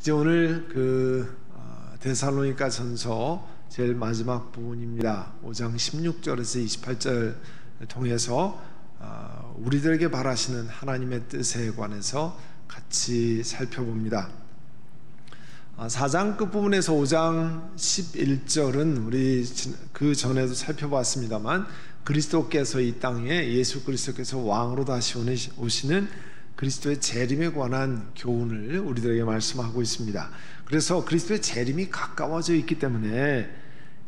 이제 오늘 그 어, 데살로니가 전서 제일 마지막 부분입니다. 5장 16절에서 28절 통해서 어, 우리들에게 바라시는 하나님의 뜻에 관해서 같이 살펴봅니다. 4장 아, 끝부분에서 5장 11절은 우리 그 전에도 살펴봤습니다만 그리스도께서 이 땅에 예수 그리스도께서 왕으로 다시 오시는 그리스도의 재림에 관한 교훈을 우리들에게 말씀하고 있습니다. 그래서 그리스도의 재림이 가까워져 있기 때문에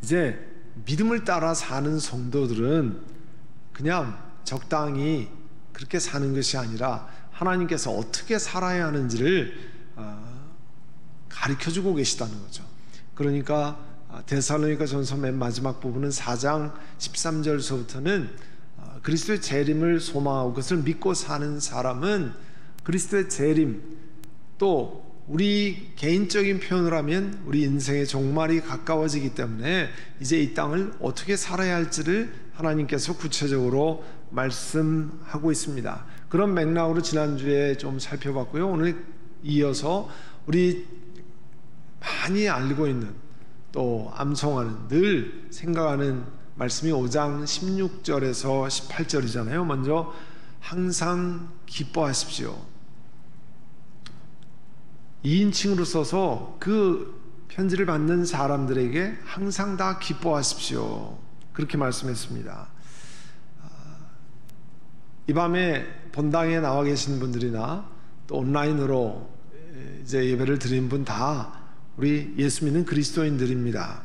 이제 믿음을 따라 사는 성도들은 그냥 적당히 그렇게 사는 것이 아니라 하나님께서 어떻게 살아야 하는지를 어, 가르쳐 주고 계시다는 거죠. 그러니까 데살로니가 전서 맨 마지막 부분은 4장 13절서부터는 어, 그리스도의 재림을 소망하고 그것을 믿고 사는 사람은 그리스도의 재림 또 우리 개인적인 표현을 하면 우리 인생의 종말이 가까워지기 때문에 이제 이 땅을 어떻게 살아야 할지를 하나님께서 구체적으로 말씀하고 있습니다. 그런 맥락으로 지난주에 좀 살펴봤고요. 오늘 이어서 우리 많이 알고 있는 또 암송하는 늘 생각하는 말씀이 5장 16절에서 18절이잖아요. 먼저 항상 기뻐하십시오. 2인칭으로 써서 그 편지를 받는 사람들에게 항상 다 기뻐하십시오. 그렇게 말씀했습니다. 아, 이 밤에 본당에 나와 계신 분들이나 또 온라인으로 이제 예배를 드린 분 다 우리 예수 믿는 그리스도인들입니다.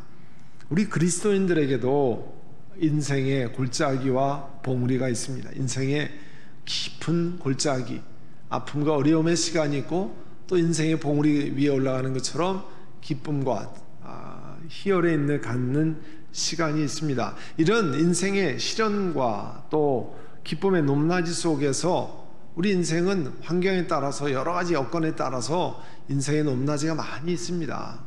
우리 그리스도인들에게도 인생의 골짜기와 봉우리가 있습니다. 인생의 깊은 골짜기, 아픔과 어려움의 시간이 있고 또 인생의 봉우리 위에 올라가는 것처럼 기쁨과 아, 희열에 있는 갖는 시간이 있습니다. 이런 인생의 시련과 또 기쁨의 높낮이 속에서 우리 인생은 환경에 따라서 여러 가지 여건에 따라서 인생의 높낮이가 많이 있습니다.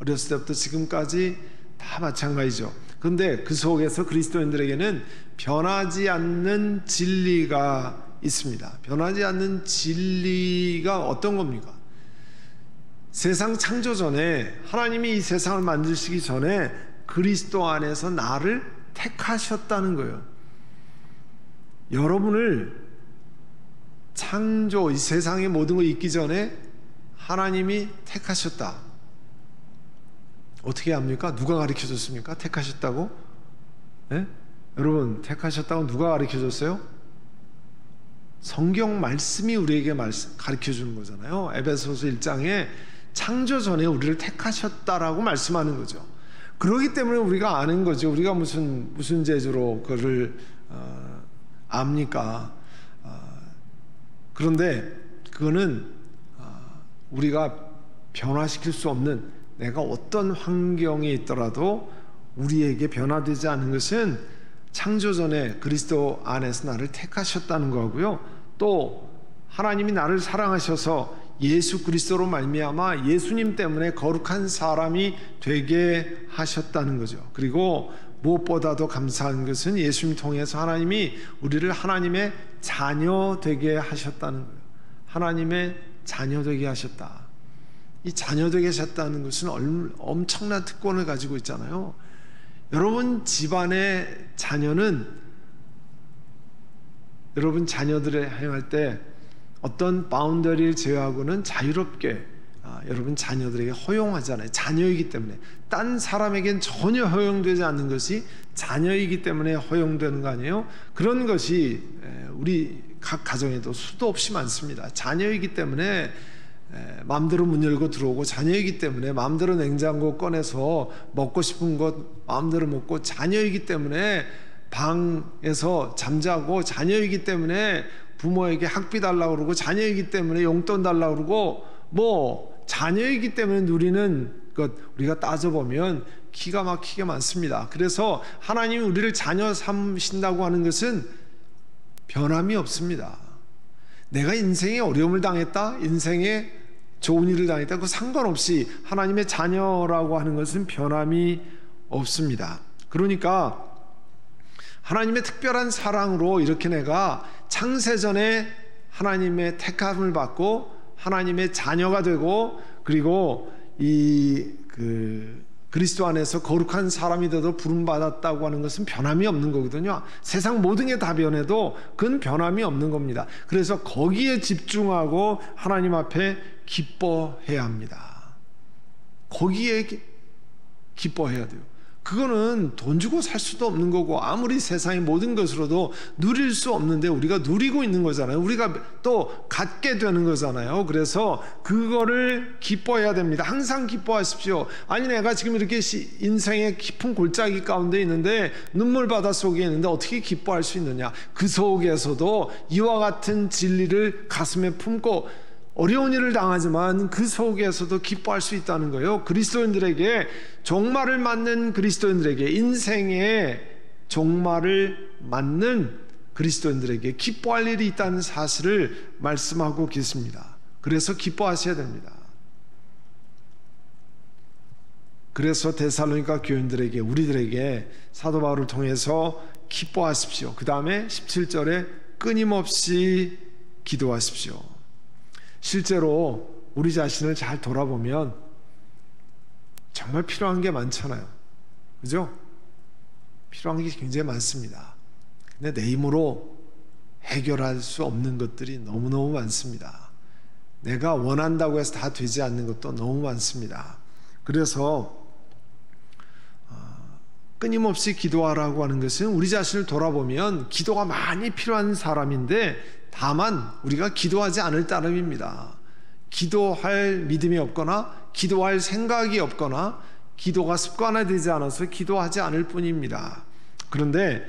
어렸을 때부터 지금까지 다 마찬가지죠. 그런데 그 속에서 그리스도인들에게는 변하지 않는 진리가 있습니다. 변하지 않는 진리가 어떤 겁니까? 세상 창조 전에 하나님이 이 세상을 만드시기 전에 그리스도 안에서 나를 택하셨다는 거예요. 여러분을 창조 이 세상의 모든 걸 있기 전에 하나님이 택하셨다. 어떻게 합니까? 누가 가르쳐 줬습니까? 택하셨다고? 네? 여러분, 택하셨다고 누가 가르쳐 줬어요? 성경 말씀이 우리에게 가르쳐 주는 거잖아요. 에베소서 1장에 창조 전에 우리를 택하셨다라고 말씀하는 거죠. 그러기 때문에 우리가 아는 거죠. 우리가 무슨 무슨 재주로 그를 어, 압니까? 어, 그런데 그거는 어, 우리가 변화시킬 수 없는 내가 어떤 환경에 있더라도 우리에게 변화되지 않은 것은 창조 전에 그리스도 안에서 나를 택하셨다는 거고요. 또 하나님이 나를 사랑하셔서 예수 그리스도로 말미암아 예수님 때문에 거룩한 사람이 되게 하셨다는 거죠. 그리고 무엇보다도 감사한 것은 예수님 통해서 하나님이 우리를 하나님의 자녀 되게 하셨다는 거예요. 하나님의 자녀 되게 하셨다. 이 자녀 되게 하셨다는 것은 엄청난 특권을 가지고 있잖아요. 여러분 집안의 자녀는 여러분 자녀들을 행할 때 어떤 바운더리를 제외하고는 자유롭게 아, 여러분 자녀들에게 허용하잖아요. 자녀이기 때문에 딴 사람에겐 전혀 허용되지 않는 것이 자녀이기 때문에 허용되는 거 아니에요? 그런 것이 우리 각 가정에도 수도 없이 많습니다. 자녀이기 때문에 마음대로 문 열고 들어오고 자녀이기 때문에 마음대로 냉장고 꺼내서 먹고 싶은 것 마음대로 먹고 자녀이기 때문에 방에서 잠자고 자녀이기 때문에 부모에게 학비 달라고 그러고 자녀이기 때문에 용돈 달라고 그러고 뭐 자녀이기 때문에 누리는 것 우리가 따져보면 기가 막히게 많습니다. 그래서 하나님이 우리를 자녀 삼신다고 하는 것은 변함이 없습니다. 내가 인생에 어려움을 당했다, 인생에 좋은 일을 당했다, 그 상관없이 하나님의 자녀라고 하는 것은 변함이 없습니다. 그러니까 하나님의 특별한 사랑으로 이렇게 내가 창세전에 하나님의 택함을 받고 하나님의 자녀가 되고 그리고 이그 그리스도 안에서 거룩한 사람이 되도 부름 받았다고 하는 것은 변함이 없는 거거든요. 세상 모든 게 다 변해도 그건 변함이 없는 겁니다. 그래서 거기에 집중하고 하나님 앞에 기뻐해야 합니다. 거기에 기뻐해야 돼요. 그거는 돈 주고 살 수도 없는 거고 아무리 세상의 모든 것으로도 누릴 수 없는데 우리가 누리고 있는 거잖아요. 우리가 또 갖게 되는 거잖아요. 그래서 그거를 기뻐해야 됩니다. 항상 기뻐하십시오. 아니 내가 지금 이렇게 인생의 깊은 골짜기 가운데 있는데 눈물 바다 속에 있는데 어떻게 기뻐할 수 있느냐? 그 속에서도 이와 같은 진리를 가슴에 품고 어려운 일을 당하지만 그 속에서도 기뻐할 수 있다는 거예요. 그리스도인들에게 종말을 맞는 그리스도인들에게 인생의 종말을 맞는 그리스도인들에게 기뻐할 일이 있다는 사실을 말씀하고 계십니다. 그래서 기뻐하셔야 됩니다. 그래서 데살로니가 교인들에게 우리들에게 사도 바울을 통해서 기뻐하십시오. 그 다음에 17절에 끊임없이 기도하십시오. 실제로 우리 자신을 잘 돌아보면 정말 필요한 게 많잖아요. 그죠? 필요한 게 굉장히 많습니다. 근데 내 힘으로 해결할 수 없는 것들이 너무너무 많습니다. 내가 원한다고 해서 다 되지 않는 것도 너무 많습니다. 그래서 어, 끊임없이 기도하라고 하는 것은 우리 자신을 돌아보면 기도가 많이 필요한 사람인데 다만 우리가 기도하지 않을 따름입니다. 기도할 믿음이 없거나 기도할 생각이 없거나 기도가 습관화되지 않아서 기도하지 않을 뿐입니다. 그런데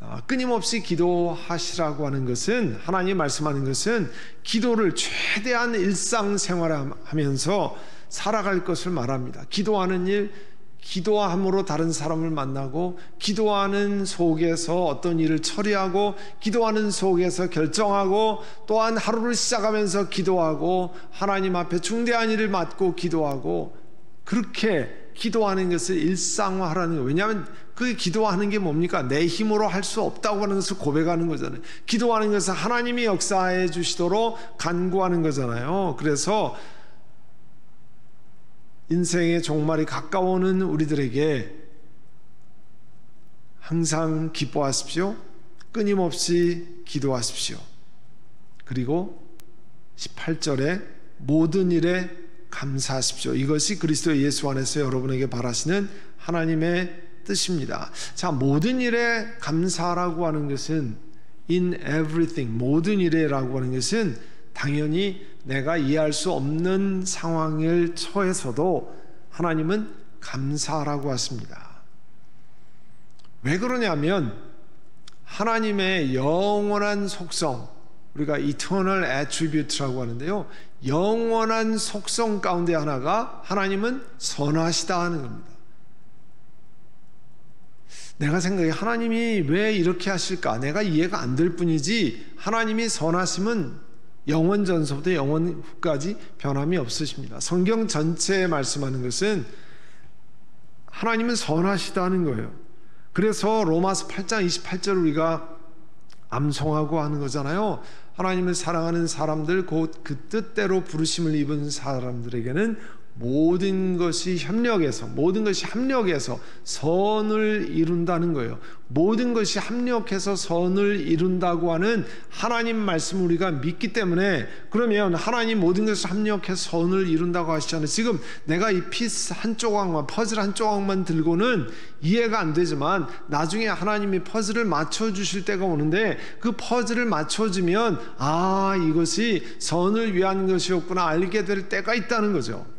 어, 끊임없이 기도하시라고 하는 것은 하나님 말씀하는 것은 기도를 최대한 일상생활하면서 살아갈 것을 말합니다. 기도하는 일 기도함으로 다른 사람을 만나고 기도하는 속에서 어떤 일을 처리하고 기도하는 속에서 결정하고 또한 하루를 시작하면서 기도하고 하나님 앞에 중대한 일을 맡고 기도하고 그렇게 기도하는 것을 일상화하라는 거예요. 왜냐하면 그 기도하는 게 뭡니까? 내 힘으로 할 수 없다고 하는 것을 고백하는 거잖아요. 기도하는 것은 하나님이 역사해 주시도록 간구하는 거잖아요. 그래서 인생의 종말이 가까워오는 우리들에게 항상 기뻐하십시오. 끊임없이 기도하십시오. 그리고 18절에 모든 일에 감사하십시오. 이것이 그리스도 예수 안에서 여러분에게 바라시는 하나님의 뜻입니다. 자, 모든 일에 감사라고 하는 것은 in everything, 모든 일에라고 하는 것은 당연히 내가 이해할 수 없는 상황을 처해서도 하나님은 감사라고 하십니다. 왜 그러냐면 하나님의 영원한 속성, 우리가 eternal attribute라고 하는데요. 영원한 속성 가운데 하나가 하나님은 선하시다 하는 겁니다. 내가 생각해 하나님이 왜 이렇게 하실까? 내가 이해가 안 될 뿐이지 하나님이 선하심은 영원 전서부터 영원 후까지 변함이 없으십니다. 성경 전체에 말씀하는 것은 하나님은 선하시다는 거예요. 그래서 로마서 8장 28절 우리가 암송하고 하는 거잖아요. 하나님을 사랑하는 사람들 곧 그 뜻대로 부르심을 입은 사람들에게는 모든 것이 협력해서 모든 것이 합력해서 선을 이룬다는 거예요. 모든 것이 합력해서 선을 이룬다고 하는 하나님 말씀 우리가 믿기 때문에 그러면 하나님 모든 것을 합력해서 선을 이룬다고 하시잖아요. 지금 내가 이 piece 한 조각만 퍼즐 한 조각만 들고는 이해가 안 되지만 나중에 하나님이 퍼즐을 맞춰 주실 때가 오는데 그 퍼즐을 맞춰 주면 아, 이것이 선을 위한 것이었구나 알게 될 때가 있다는 거죠.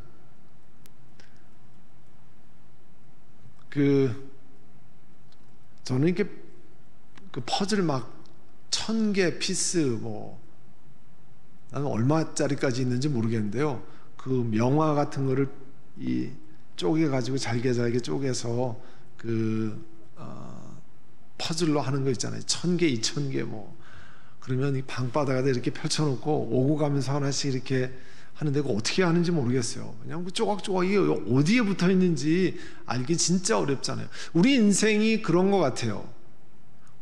그 저는 이렇게 그 퍼즐 막 천 개 piece 뭐 나는 얼마짜리까지 있는지 모르겠는데요. 그 명화 같은 거를 이 쪼개 가지고 잘게 잘게 쪼개서 그 어, 퍼즐로 하는 거 있잖아요. 천 개, 이천 개 뭐. 그러면 이 방바닥에 이렇게 펼쳐놓고 오고 가면서 하나씩 이렇게 하는데 그 어떻게 하는지 모르겠어요. 그냥 그 조각조각이 어디에 붙어 있는지 알기 진짜 어렵잖아요. 우리 인생이 그런 것 같아요.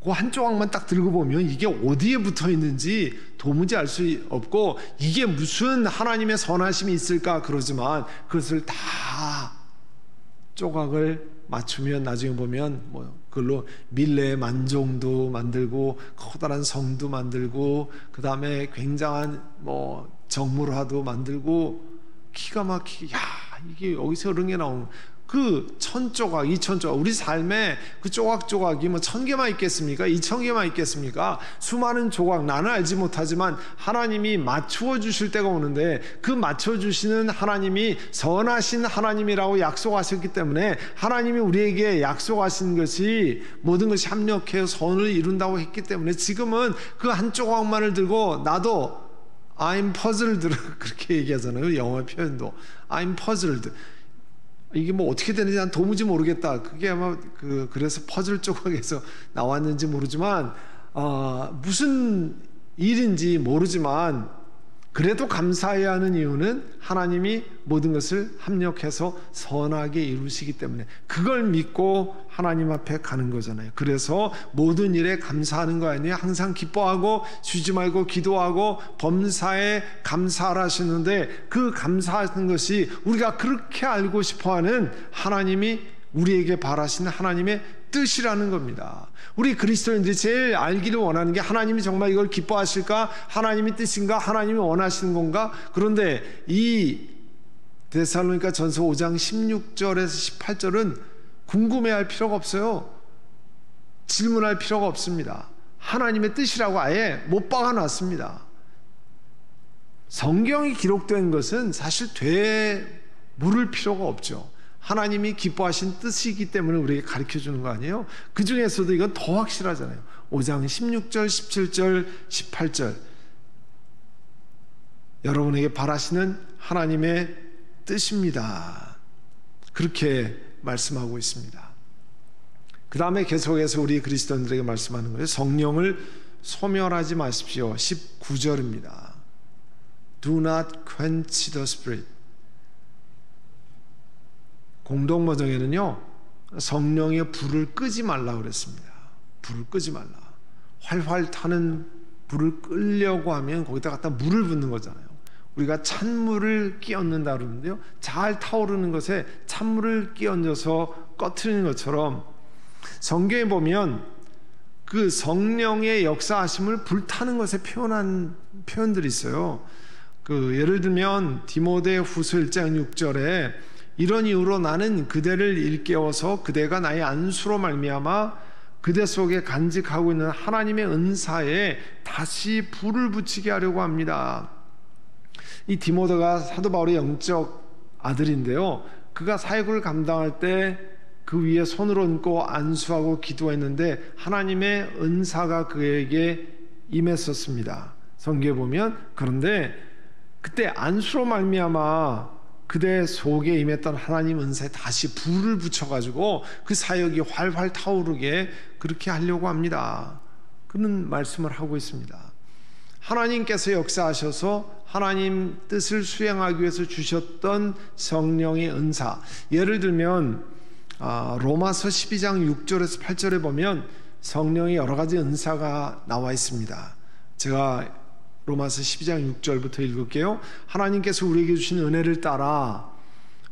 그 한 조각만 딱 들고 보면 이게 어디에 붙어 있는지 도무지 알 수 없고 이게 무슨 하나님의 선하심이 있을까 그러지만 그것을 다 조각을 맞추면 나중에 보면 뭐 그걸로 밀레 만종도 만들고 커다란 성도 만들고 그 다음에 굉장한 뭐 정물화도 만들고 기가 막히게 야 이게 여기서 이런 게 나오는 그천 조각, 이천 조각, 우리 삶에 그 조각 조각이 뭐 천 개만 있겠습니까? 이천 개만 있겠습니까? 수많은 조각, 나는 알지 못하지만 하나님이 맞추어 주실 때가 오는데 그 맞춰 주시는 하나님이 선하신 하나님이라고 약속하셨기 때문에 하나님이 우리에게 약속하신 것이 모든 것이 합력해서 선을 이룬다고 했기 때문에 지금은 그 한 조각만을 들고 나도 I'm puzzled 그렇게 얘기하잖아요. 영어 표현도 I'm puzzled. 이게 뭐 어떻게 되는지 난 도무지 모르겠다. 그게 아마 그 그래서 퍼즐 조각에서 나왔는지 모르지만 어, 무슨 일인지 모르지만 그래도 감사해야 하는 이유는 하나님이 모든 것을 합력해서 선하게 이루시기 때문에 그걸 믿고 하나님 앞에 가는 거잖아요. 그래서 모든 일에 감사하는 거 아니에요? 항상 기뻐하고 쉬지 말고 기도하고 범사에 감사하시는데 그 감사하는 것이 우리가 그렇게 알고 싶어 하는 하나님이 우리에게 바라시는 하나님의 뜻이라는 겁니다. 우리 그리스도인들이 제일 알기를 원하는 게 하나님이 정말 이걸 기뻐하실까? 하나님이 뜻인가? 하나님이 원하시는 건가? 그런데 이 데살로니가 전서 5장 16절에서 18절은 궁금해할 필요가 없어요. 질문할 필요가 없습니다. 하나님의 뜻이라고 아예 못 박아 놨습니다. 성경이 기록된 것은 사실 돼 물을 필요가 없죠. 하나님이 기뻐하신 뜻이기 때문에 우리에게 가르쳐 주는 거 아니에요? 그 중에서도 이건 더 확실하잖아요. 5장 16절, 17절, 18절. 여러분에게 바라시는 하나님의 뜻입니다. 그렇게 말씀하고 있습니다. 그 다음에 계속해서 우리 그리스도인들에게 말씀하는 거예요. 성령을 소멸하지 마십시오. 19절입니다. Do not quench the spirit. 공동번역에는요 성령의 불을 끄지 말라 그랬습니다. 불을 끄지 말라. 활활 타는 불을 끌려고 하면 거기다 갖다 물을 붓는 거잖아요. 우리가 찬물을 끼얹는다 그러는데요. 잘 타오르는 것에 찬물을 끼얹어서 꺼트리는 것처럼 성경에 보면 그 성령의 역사하심을 불타는 것에 표현한 표현들이 있어요. 그 예를 들면 디모데 후서 1장 6절에 이런 이유로 나는 그대를 일깨워서 그대가 나의 안수로 말미암아 그대 속에 간직하고 있는 하나님의 은사에 다시 불을 붙이게 하려고 합니다. 이 디모데가 사도 바울의 영적 아들인데요. 그가 사역을 감당할 때 그 위에 손을 얹고 안수하고 기도했는데 하나님의 은사가 그에게 임했었습니다. 성경에 보면 그런데 그때 안수로 말미암아 그대 속에 임했던 하나님 은사에 다시 불을 붙여가지고 그 사역이 활활 타오르게 그렇게 하려고 합니다. 그런 말씀을 하고 있습니다. 하나님께서 역사하셔서 하나님 뜻을 수행하기 위해서 주셨던 성령의 은사. 예를 들면 아, 로마서 12장 6절에서 8절에 보면 성령의 여러 가지 은사가 나와 있습니다. 제가 로마서 12장 6절부터 읽을게요. 하나님께서 우리에게 주신 은혜를 따라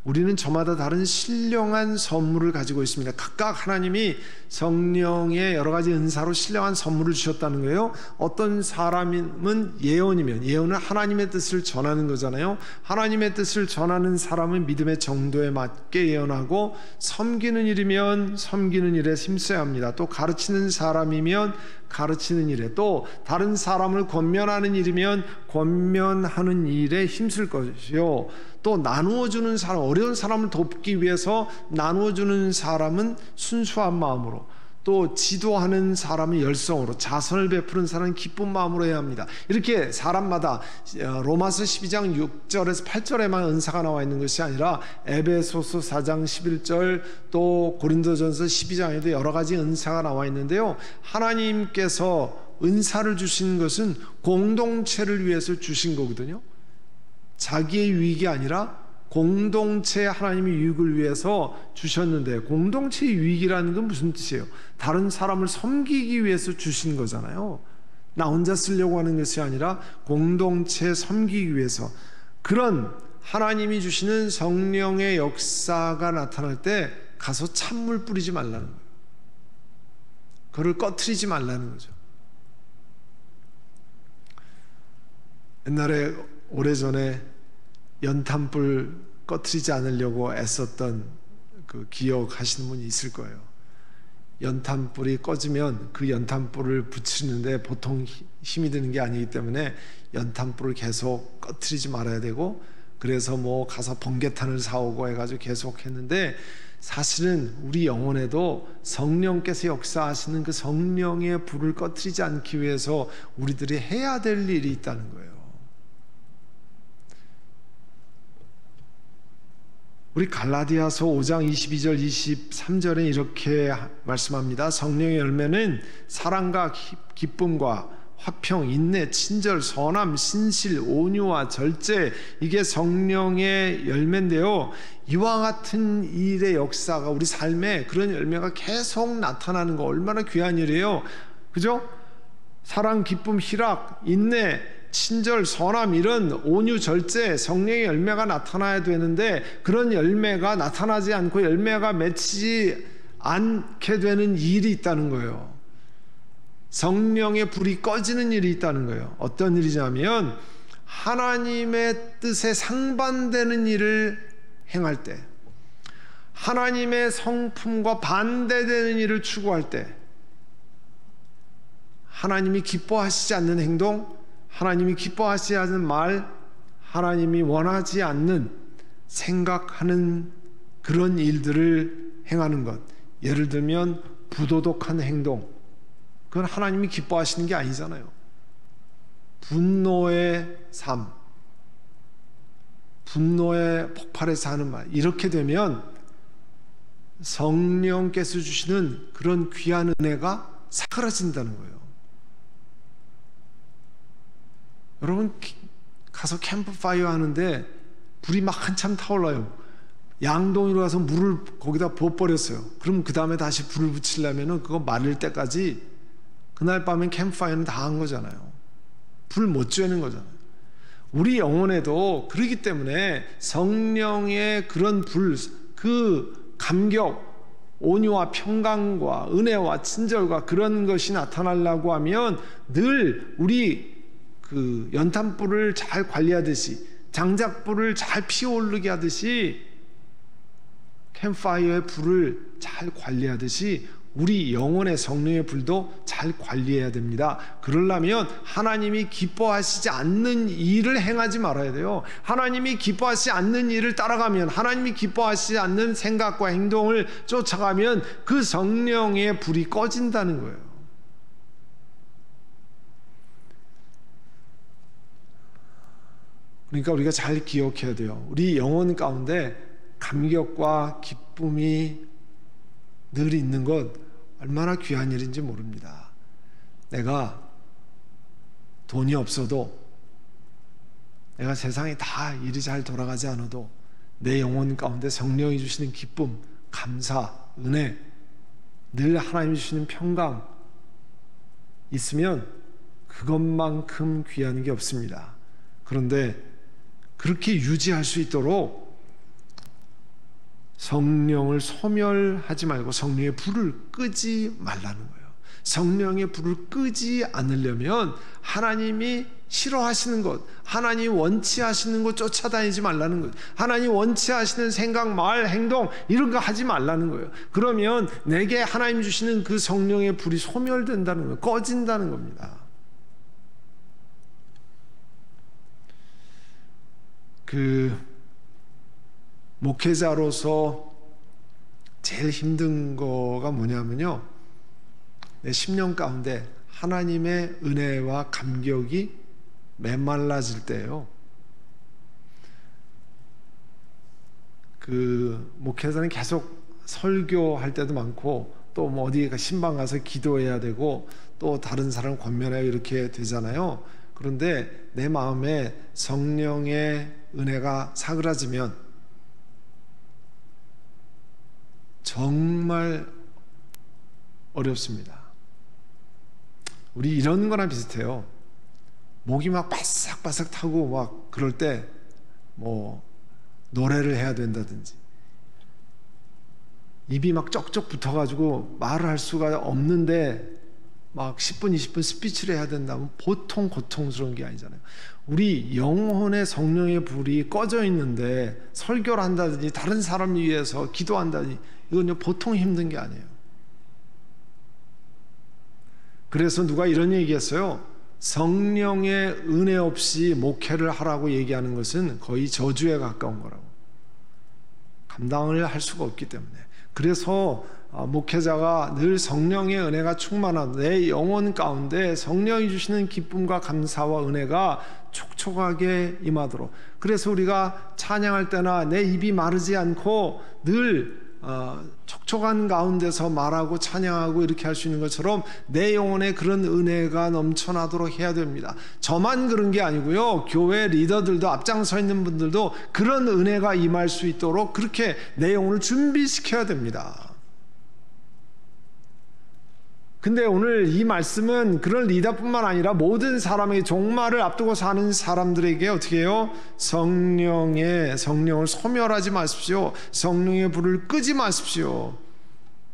우리는 저마다 다른 신령한 선물을 가지고 있습니다. 각각 하나님이 성령의 여러 가지 은사로 신령한 선물을 주셨다는 거예요. 어떤 사람은 예언이면 예언은 하나님의 뜻을 전하는 거잖아요. 하나님의 뜻을 전하는 사람은 믿음의 정도에 맞게 예언하고 섬기는 일이면 섬기는 일에 힘써야 합니다. 또 가르치는 사람이면 가르치는 일에 또 다른 사람을 권면하는 일이면 권면하는 일에 힘쓸 것이요. 또 나누어 주는 사람 어려운 사람을 돕기 위해서 나누어 주는 사람은 순수한 마음으로 또 지도하는 사람은 열성으로 자선을 베푸는 사람은 기쁜 마음으로 해야 합니다. 이렇게 사람마다 어, 로마서 12장 6절에서 8절에만 은사가 나와 있는 것이 아니라 에베소서 4장 11절 또 고린도전서 12장에도 여러 가지 은사가 나와 있는데요. 하나님께서 은사를 주신 것은 공동체를 위해서 주신 거거든요. 자기의 유익이 아니라 공동체 하나님의 유익을 위해서 주셨는데 공동체 유익이라는 건 무슨 뜻이에요? 다른 사람을 섬기기 위해서 주신 거잖아요. 나 혼자 쓰려고 하는 것이 아니라 공동체 섬기기 위해서 그런 하나님이 주시는 성령의 역사가 나타날 때 가서 찬물 뿌리지 말라는 거예요. 그를 꺼트리지 말라는 거죠. 옛날에 오래전에 연탄불 꺼트리지 않으려고 애썼던 그 기억하시는 분이 있을 거예요. 연탄불이 꺼지면 그 연탄불을 붙이는데 보통 힘이 드는 게 아니기 때문에 연탄불을 계속 꺼트리지 말아야 되고 그래서 뭐 가서 번개탄을 사오고 해가지고 계속 했는데 사실은 우리 영혼에도 성령께서 역사하시는 그 성령의 불을 꺼트리지 않기 위해서 우리들이 해야 될 일이 있다는 거예요. 우리 갈라디아서 5장 22절 23절에 이렇게 말씀합니다. 성령의 열매는 사랑과 기쁨과 화평, 인내, 친절, 선함, 신실, 온유와 절제 이게 성령의 열매인데요. 이와 같은 일의 역사가 우리 삶에 그런 열매가 계속 나타나는 거 얼마나 귀한 일이에요. 그죠? 사랑, 기쁨, 희락, 인내, 친절, 선함 이런 온유, 절제, 성령의 열매가 나타나야 되는데 그런 열매가 나타나지 않고 열매가 맺히지 않게 되는 일이 있다는 거예요. 성령의 불이 꺼지는 일이 있다는 거예요. 어떤 일이냐면 하나님의 뜻에 상반되는 일을 행할 때 하나님의 성품과 반대되는 일을 추구할 때 하나님이 기뻐하시지 않는 행동 하나님이 기뻐하시지 않는 말, 하나님이 원하지 않는 생각하는 그런 일들을 행하는 것. 예를 들면 부도덕한 행동. 그건 하나님이 기뻐하시는 게 아니잖아요. 분노의 삶. 분노의 폭발해서 하는 말. 이렇게 되면 성령께서 주시는 그런 귀한 은혜가 사라진다는 거예요. 여러분 가서 캠프파이어 하는데 불이 막 한참 타올라요. 양동이로 가서 물을 거기다 부어버렸어요. 그럼 그 다음에 다시 불을 붙이려면 그거 마를 때까지 그날 밤엔 캠프파이어는 다 한 거잖아요. 불 못 쬐는 거잖아요. 우리 영혼에도 그러기 때문에 성령의 그런 불, 그 감격, 온유와 평강과 은혜와 친절과 그런 것이 나타나려고 하면 늘 우리 그 연탄불을 잘 관리하듯이 장작불을 잘 피어오르게 하듯이 캠파이어의 불을 잘 관리하듯이 우리 영혼의 성령의 불도 잘 관리해야 됩니다. 그러려면 하나님이 기뻐하시지 않는 일을 행하지 말아야 돼요. 하나님이 기뻐하시지 않는 일을 따라가면 하나님이 기뻐하시지 않는 생각과 행동을 쫓아가면 그 성령의 불이 꺼진다는 거예요. 그러니까 우리가 잘 기억해야 돼요. 우리 영혼 가운데 감격과 기쁨이 늘 있는 것 얼마나 귀한 일인지 모릅니다. 내가 돈이 없어도 내가 세상에 다 일이 잘 돌아가지 않아도 내 영혼 가운데 성령이 주시는 기쁨, 감사, 은혜, 늘 하나님이 주시는 평강 있으면 그것만큼 귀한 게 없습니다. 그런데 그렇게 유지할 수 있도록 성령을 소멸하지 말고 성령의 불을 끄지 말라는 거예요. 성령의 불을 끄지 않으려면 하나님이 싫어하시는 것, 하나님 원치 하시는 것 쫓아다니지 말라는 것, 하나님 원치 하시는 생각, 말, 행동 이런 거 하지 말라는 거예요. 그러면 내게 하나님 주시는 그 성령의 불이 소멸된다는 거예요. 꺼진다는 겁니다. 그 목회자로서 제일 힘든 거가 뭐냐면요. 내 10년 가운데 하나님의 은혜와 감격이 메말라질 때예요. 그 목회자는 계속 설교할 때도 많고 또 뭐 어디 신방 가서 기도해야 되고 또 다른 사람 권면해야 이렇게 되잖아요. 그런데 내 마음에 성령의 은혜가 사그라지면 정말 어렵습니다. 우리 이런 거랑 비슷해요. 목이 막 바삭바삭 타고 막 그럴 때 뭐 노래를 해야 된다든지 입이 막 쩍쩍 붙어가지고 말을 할 수가 없는데 막 10분, 20분 스피치를 해야 된다면 보통 고통스러운 게 아니잖아요. 우리 영혼의 성령의 불이 꺼져 있는데 설교를 한다든지 다른 사람을 위해서 기도한다든지 이건 보통 힘든 게 아니에요. 그래서 누가 이런 얘기했어요. 성령의 은혜 없이 목회를 하라고 얘기하는 것은 거의 저주에 가까운 거라고. 감당을 할 수가 없기 때문에. 그래서 어, 목회자가 늘 성령의 은혜가 충만한 내 영혼 가운데 성령이 주시는 기쁨과 감사와 은혜가 촉촉하게 임하도록. 그래서 우리가 찬양할 때나 내 입이 마르지 않고 늘 어, 촉촉한 가운데서 말하고 찬양하고 이렇게 할 수 있는 것처럼 내 영혼에 그런 은혜가 넘쳐나도록 해야 됩니다. 저만 그런 게 아니고요. 교회 리더들도 앞장서 있는 분들도 그런 은혜가 임할 수 있도록 그렇게 내 영혼을 준비시켜야 됩니다. 근데 오늘 이 말씀은 그런 리더뿐만 아니라 모든 사람의 종말을 앞두고 사는 사람들에게 어떻게 해요? 성령의 성령을 소멸하지 마십시오. 성령의 불을 끄지 마십시오.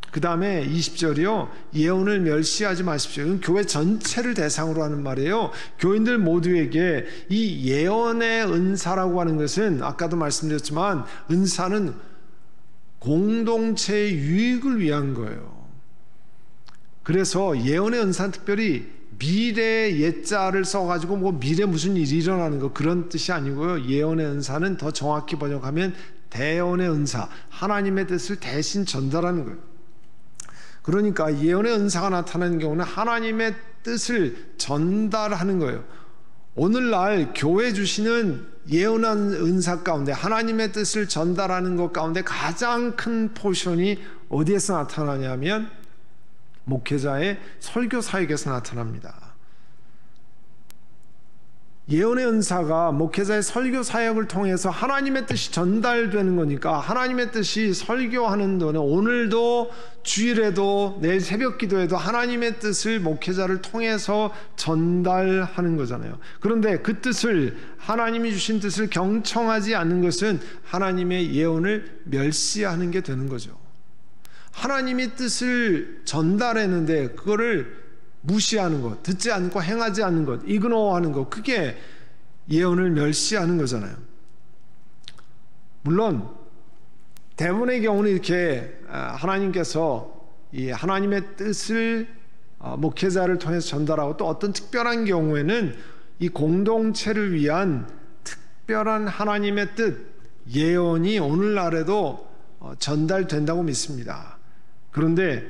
그 다음에 20절이요. 예언을 멸시하지 마십시오. 이건 교회 전체를 대상으로 하는 말이에요. 교인들 모두에게 이 예언의 은사라고 하는 것은 아까도 말씀드렸지만 은사는 공동체의 유익을 위한 거예요. 그래서 예언의 은사는 특별히 미래 예자를 써가지고 뭐 미래 무슨 일이 일어나는 거 그런 뜻이 아니고요. 예언의 은사는 더 정확히 번역하면 대언의 은사, 하나님의 뜻을 대신 전달하는 거예요. 그러니까 예언의 은사가 나타나는 경우는 하나님의 뜻을 전달하는 거예요. 오늘날 교회 주시는 예언한 은사 가운데 하나님의 뜻을 전달하는 것 가운데 가장 큰 포션이 어디에서 나타나냐면 목회자의 설교 사역에서 나타납니다. 예언의 은사가 목회자의 설교 사역을 통해서 하나님의 뜻이 전달되는 거니까 하나님의 뜻이 설교하는 동안 오늘도 주일에도 내일 새벽 기도에도 하나님의 뜻을 목회자를 통해서 전달하는 거잖아요. 그런데 그 뜻을 하나님이 주신 뜻을 경청하지 않는 것은 하나님의 예언을 멸시하는 게 되는 거죠. 하나님의 뜻을 전달했는데 그거를 무시하는 것, 듣지 않고 행하지 않는 것, 이그노하는 것, 그게 예언을 멸시하는 거잖아요. 물론 대부분의 경우는 이렇게 아, 하나님께서 이 하나님의 뜻을 아, 목회자를 통해서 전달하고 또 어떤 특별한 경우에는 이 공동체를 위한 특별한 하나님의 뜻 예언이 오늘날에도 어, 전달된다고 믿습니다. 그런데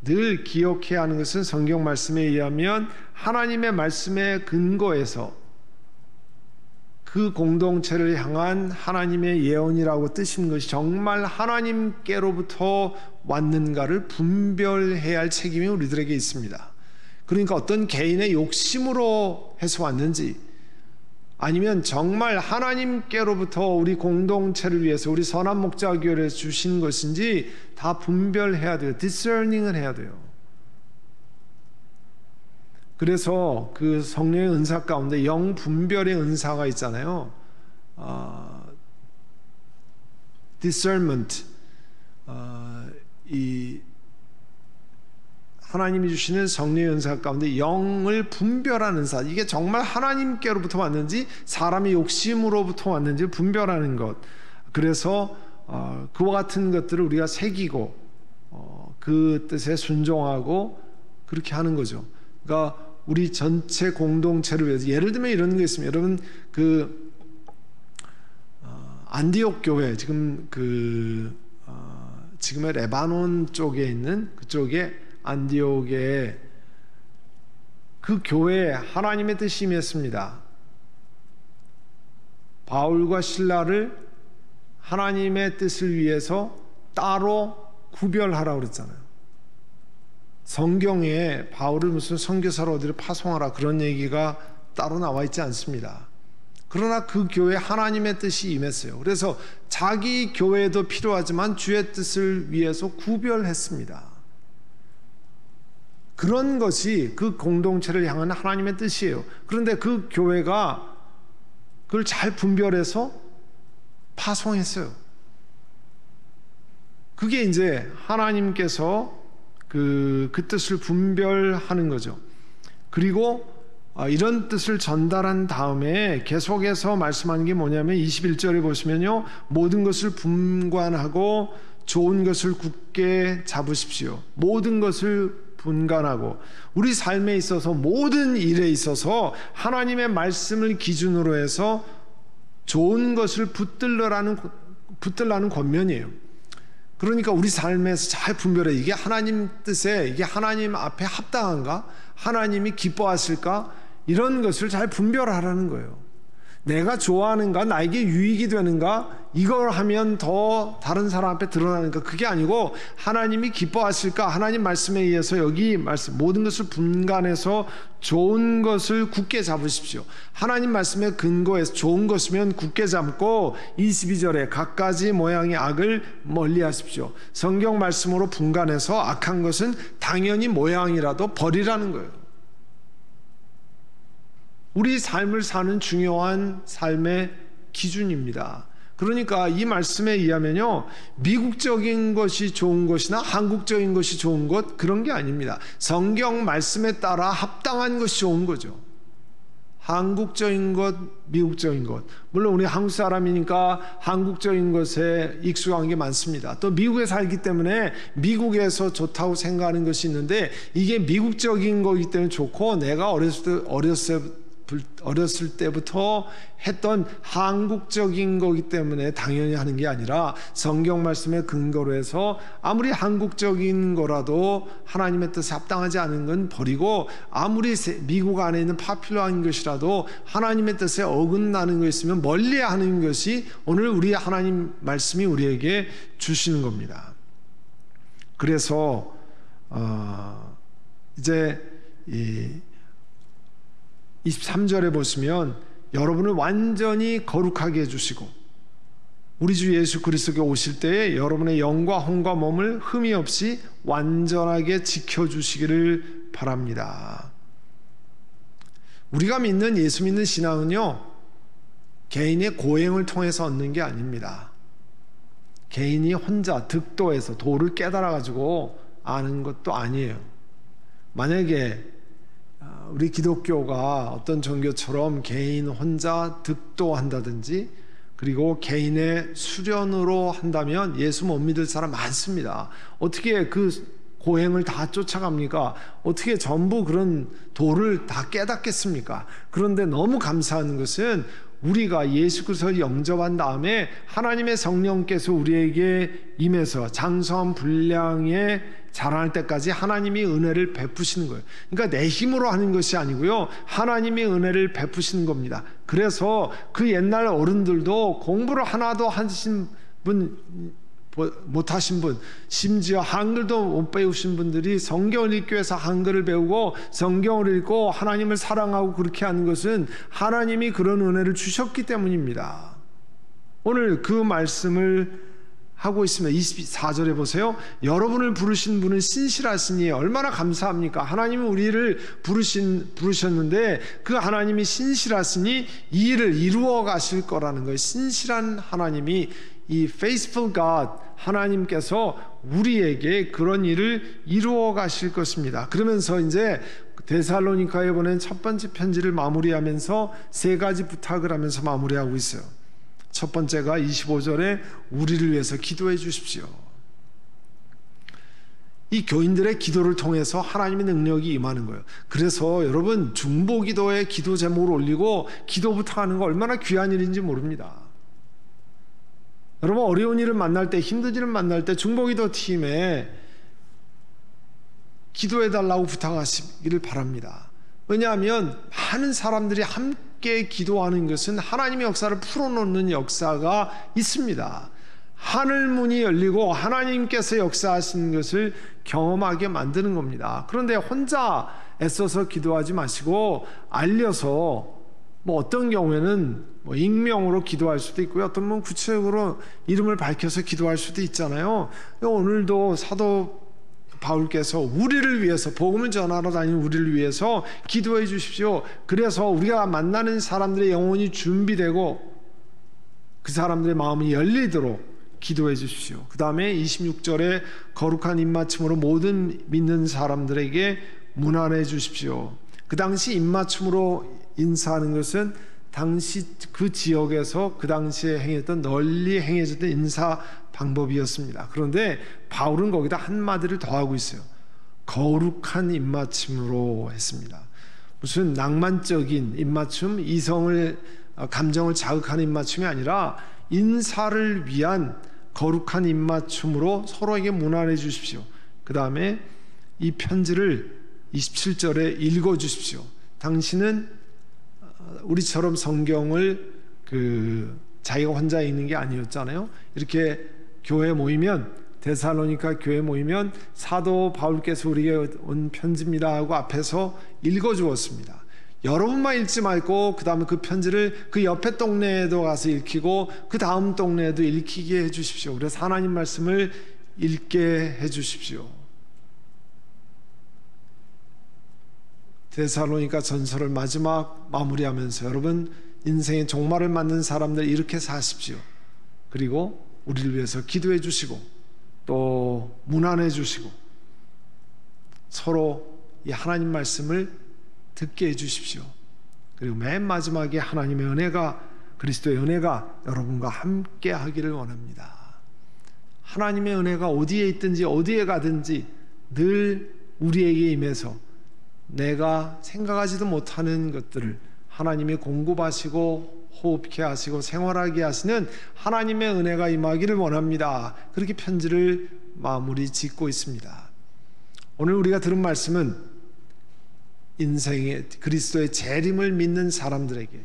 늘 기억해야 하는 것은 성경 말씀에 의하면 하나님의 말씀의 근거에서 그 공동체를 향한 하나님의 예언이라고 뜻인 것이 정말 하나님께로부터 왔는가를 분별해야 할 책임이 우리들에게 있습니다. 그러니까 어떤 개인의 욕심으로 해서 왔는지 아니면 정말 하나님께로부터 우리 공동체를 위해서 우리 선한 목자 교회를 주신 것인지 다 분별해야 돼요. 디서닝을 해야 돼요. 그래서 그 성령의 은사 가운데 영 분별의 은사가 있잖아요. 어, discernment, 어, 이 하나님이 주시는 성령의 은사 가운데 영을 분별하는 사 이게 정말 하나님께로부터 왔는지 사람의 욕심으로부터 왔는지 분별하는 것 그래서 어, 그와 같은 것들을 우리가 새기고 어, 그 뜻에 순종하고 그렇게 하는 거죠. 그러니까 우리 전체 공동체를 위해서 예를 들면 이런 게 있습니다. 여러분 그 어, 안디옥 교회 지금 그 어, 지금의 레바논 쪽에 있는 그쪽에 안디옥에 그 교회에 하나님의 뜻이 임했습니다. 바울과 신라를 하나님의 뜻을 위해서 따로 구별하라 그랬잖아요. 성경에 바울을 무슨 선교사로 어디를 파송하라 그런 얘기가 따로 나와 있지 않습니다. 그러나 그 교회 하나님의 뜻이 임했어요. 그래서 자기 교회도 필요하지만 주의 뜻을 위해서 구별했습니다. 그런 것이 그 공동체를 향한 하나님의 뜻이에요. 그런데 그 교회가 그걸 잘 분별해서 파송했어요. 그게 이제 하나님께서 그, 그 뜻을 분별하는 거죠. 그리고 아, 이런 뜻을 전달한 다음에 계속해서 말씀하는 게 뭐냐면 21절에 보시면요. 모든 것을 분간하고 좋은 것을 굳게 잡으십시오. 모든 것을 분간하고 우리 삶에 있어서 모든 일에 있어서 하나님의 말씀을 기준으로 해서 좋은 것을 붙들라는 붙들라는 권면이에요. 그러니까 우리 삶에서 잘 분별해 이게 하나님 뜻에 이게 하나님 앞에 합당한가? 하나님이 기뻐하실까? 이런 것을 잘 분별하라는 거예요. 내가 좋아하는가, 나에게 유익이 되는가, 이걸 하면 더 다른 사람 앞에 드러나는가, 그게 아니고 하나님이 기뻐하실까, 하나님 말씀에 의해서 여기 말씀, 모든 것을 분간해서 좋은 것을 굳게 잡으십시오. 하나님 말씀에 근거해서 좋은 것이면 굳게 잡고 22절에 각가지 모양의 악을 멀리 하십시오. 성경 말씀으로 분간해서 악한 것은 당연히 모양이라도 버리라는 거예요. 우리 삶을 사는 중요한 삶의 기준입니다. 그러니까 이 말씀에 의하면요, 미국적인 것이 좋은 것이나 한국적인 것이 좋은 것, 그런 게 아닙니다. 성경 말씀에 따라 합당한 것이 좋은 거죠. 한국적인 것, 미국적인 것. 물론 우리 한국 사람이니까 한국적인 것에 익숙한 게 많습니다. 또 미국에 살기 때문에 미국에서 좋다고 생각하는 것이 있는데 이게 미국적인 거기 때문에 좋고 내가 어렸을 때, 어렸을 어렸을 때부터 했던 한국적인 거기 때문에 당연히 하는 게 아니라 성경 말씀에 근거로 해서 아무리 한국적인 거라도 하나님의 뜻에 합당하지 않은 건 버리고 아무리 미국 안에 있는 파퓰러한 것이라도 하나님의 뜻에 어긋나는 거 있으면 멀리 하는 것이 오늘 우리 하나님 말씀이 우리에게 주시는 겁니다. 그래서 어 이제 이 23절에 보시면 여러분을 완전히 거룩하게 해주시고 우리 주 예수 그리스도께 오실 때에 여러분의 영과 혼과 몸을 흠이 없이 완전하게 지켜주시기를 바랍니다. 우리가 믿는 예수 믿는 신앙은요, 개인의 고행을 통해서 얻는 게 아닙니다. 개인이 혼자 득도해서 도를 깨달아가지고 아는 것도 아니에요. 만약에 우리 기독교가 어떤 종교처럼 개인 혼자 득도한다든지 그리고 개인의 수련으로 한다면 예수 못 믿을 사람 많습니다. 어떻게 그 고행을 다 쫓아갑니까? 어떻게 전부 그런 도를 다 깨닫겠습니까? 그런데 너무 감사한 것은 우리가 예수 그리스도를 영접한 다음에 하나님의 성령께서 우리에게 임해서 장성한 분량에 자라날 때까지 하나님이 은혜를 베푸시는 거예요. 그러니까 내 힘으로 하는 것이 아니고요. 하나님이 은혜를 베푸시는 겁니다. 그래서 그 옛날 어른들도 공부를 하나도 하신 분 못하신 분, 심지어 한글도 못 배우신 분들이 성경을 읽기 위해서 한글을 배우고 성경을 읽고 하나님을 사랑하고 그렇게 하는 것은 하나님이 그런 은혜를 주셨기 때문입니다. 오늘 그 말씀을 하고 있으면 24절에 보세요. 여러분을 부르신 분은 신실하시니 얼마나 감사합니까? 하나님은 우리를 부르신, 부르셨는데 그 하나님이 신실하시니 이 일을 이루어 가실 거라는 거예요. 신실한 하나님이 이 faithful God 하나님께서 우리에게 그런 일을 이루어 가실 것입니다. 그러면서 이제 데살로니카에 보낸 첫 번째 편지를 마무리하면서 세 가지 부탁을 하면서 마무리하고 있어요. 첫 번째가 25절에 우리를 위해서 기도해 주십시오. 이 교인들의 기도를 통해서 하나님의 능력이 임하는 거예요. 그래서 여러분 중보 기도에 기도 제목을 올리고 기도 부탁하는 거 얼마나 귀한 일인지 모릅니다. 여러분 어려운 일을 만날 때 힘든 일을 만날 때 중보기도 팀에 기도해 달라고 부탁하시기를 바랍니다. 왜냐하면 많은 사람들이 함께 기도하는 것은 하나님의 역사를 풀어놓는 역사가 있습니다. 하늘 문이 열리고 하나님께서 역사하시는 것을 경험하게 만드는 겁니다. 그런데 혼자 애써서 기도하지 마시고 알려서 뭐 어떤 경우에는 뭐 익명으로 기도할 수도 있고요. 어떤 분 구체적으로 이름을 밝혀서 기도할 수도 있잖아요. 오늘도 사도 바울께서 우리를 위해서 복음을 전하러 다니는 우리를 위해서 기도해 주십시오. 그래서 우리가 만나는 사람들의 영혼이 준비되고 그 사람들의 마음이 열리도록 기도해 주십시오. 그 다음에 26절에 거룩한 입맞춤으로 모든 믿는 사람들에게 문안해 주십시오. 그 당시 입맞춤으로 인사하는 것은 당시 그 지역에서 그 당시에 행했던 널리 행해졌던 인사 방법이었습니다. 그런데 바울은 거기다 한마디를 더하고 있어요. 거룩한 입맞춤으로 했습니다. 무슨 낭만적인 입맞춤, 이성을 감정을 자극하는 입맞춤이 아니라 인사를 위한 거룩한 입맞춤으로 서로에게 문안해 주십시오. 그 다음에 이 편지를 27절에 읽어 주십시오. 당신은 우리처럼 성경을 그 자기가 혼자 읽는 게 아니었잖아요. 이렇게 교회 모이면 데살로니카 교회 모이면 사도 바울께서 우리에게 온 편지입니다 하고 앞에서 읽어 주었습니다. 여러분만 읽지 말고 그 다음에 그 편지를 그 옆에 동네에도 가서 읽히고 그 다음 동네에도 읽히게 해 주십시오. 그래서 하나님 말씀을 읽게 해 주십시오. 데살로니가 전설을 마지막 마무리하면서 여러분 인생의 종말을 맞는 사람들 이렇게 사십시오. 그리고 우리를 위해서 기도해 주시고 또 문안해 주시고 서로 이 하나님 말씀을 듣게 해 주십시오. 그리고 맨 마지막에 하나님의 은혜가 그리스도의 은혜가 여러분과 함께 하기를 원합니다. 하나님의 은혜가 어디에 있든지 어디에 가든지 늘 우리에게 임해서 내가 생각하지도 못하는 것들을 하나님이 공급하시고 호흡케 하시고 생활하게 하시는 하나님의 은혜가 임하기를 원합니다. 그렇게 편지를 마무리 짓고 있습니다. 오늘 우리가 들은 말씀은 인생의 그리스도의 재림을 믿는 사람들에게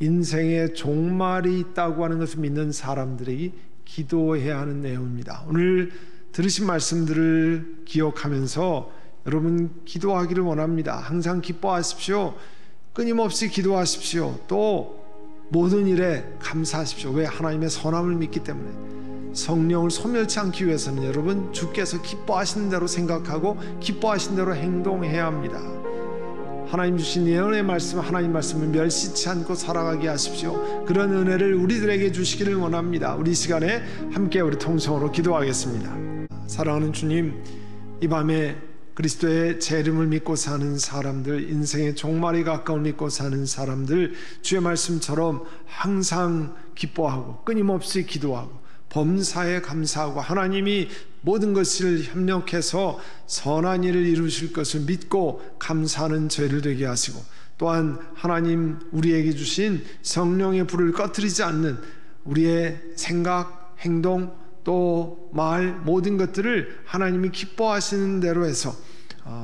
인생의 종말이 있다고 하는 것을 믿는 사람들에게 기도해야 하는 내용입니다. 오늘 들으신 말씀들을 기억하면서 여러분 기도하기를 원합니다. 항상 기뻐하십시오. 끊임없이 기도하십시오. 또 모든 일에 감사하십시오. 왜 하나님의 선함을 믿기 때문에 성령을 소멸치 않기 위해서는 여러분 주께서 기뻐하시는 대로 생각하고 기뻐하시는 대로 행동해야 합니다. 하나님 주신 예언의 말씀, 하나님 말씀을 멸시치 않고 살아가게 하십시오. 그런 은혜를 우리들에게 주시기를 원합니다. 우리 시간에 함께 우리 통성으로 기도하겠습니다. 사랑하는 주님, 이 밤에 그리스도의 재림을 믿고 사는 사람들, 인생의 종말이 가까운 믿고 사는 사람들, 주의 말씀처럼 항상 기뻐하고 끊임없이 기도하고 범사에 감사하고 하나님이 모든 것을 협력해서 선한 일을 이루실 것을 믿고 감사하는 죄를 되게 하시고 또한 하나님 우리에게 주신 성령의 불을 꺼뜨리지 않는 우리의 생각, 행동, 또 말 모든 것들을 하나님이 기뻐하시는 대로 해서 어,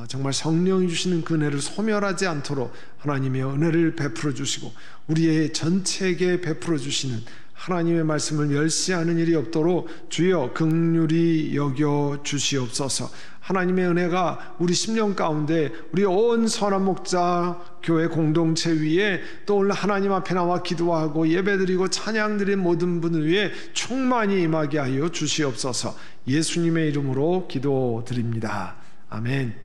정말 성령이 주시는 그 은혜를 소멸하지 않도록 하나님의 은혜를 베풀어 주시고 우리의 전체에게 베풀어 주시는 하나님의 말씀을 멸시하는 일이 없도록 주여 극률이 여겨 주시옵소서. 하나님의 은혜가 우리 심령 가운데 우리 온 선한 목자 교회 공동체 위에 또 오늘 하나님 앞에 나와 기도하고 예배드리고 찬양드린 모든 분을 위해 충만히 임하게 하여 주시옵소서. 예수님의 이름으로 기도드립니다. 아멘.